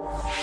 you.